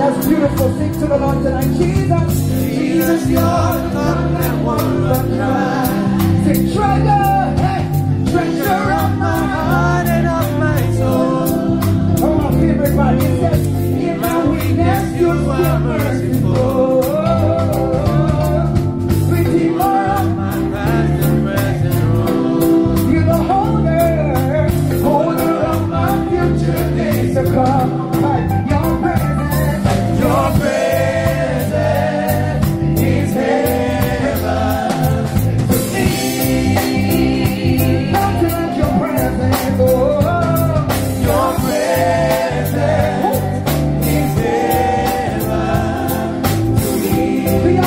That's beautiful. Sing to the Lord tonight. Jesus, Jesus, you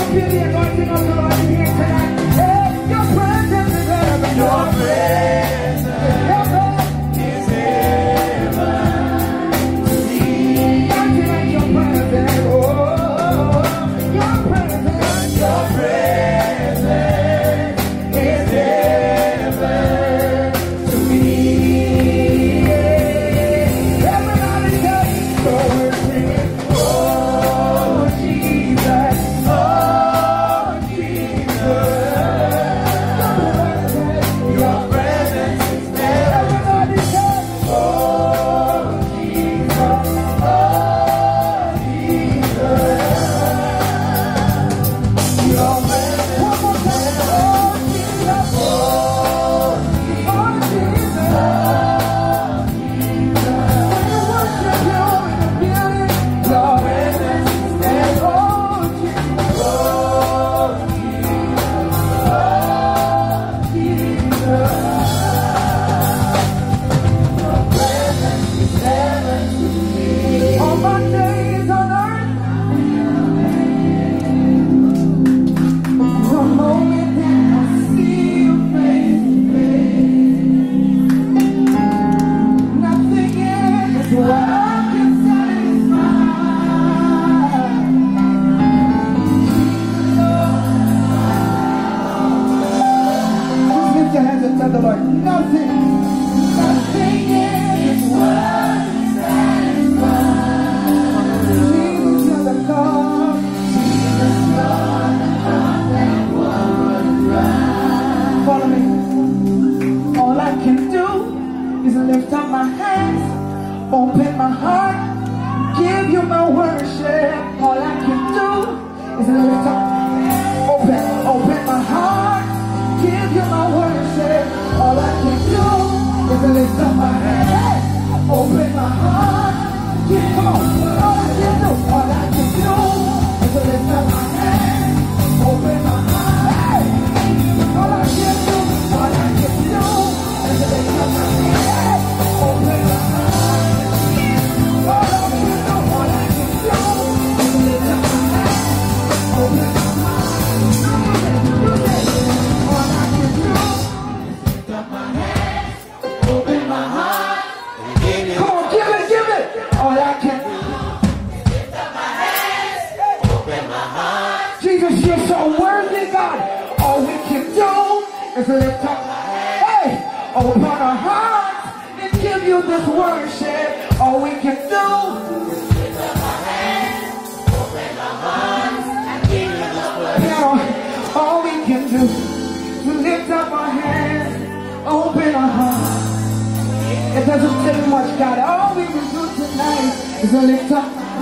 Aquele negócio não vai tonight. wrong my heart, give you my worship. All I can do is lift up, open, open my heart, give you my worship. All I can do is lift up my hands, open my heart, give, come on. Jesus, you're so worthy, God. All we can do is lift up our hey, open our hearts and give you this worship. All we can do is lift up our hands, open our hearts, and give you this worship. All we can do is lift up our hands, open our hearts. It doesn't take much, God. All we can do tonight is lift up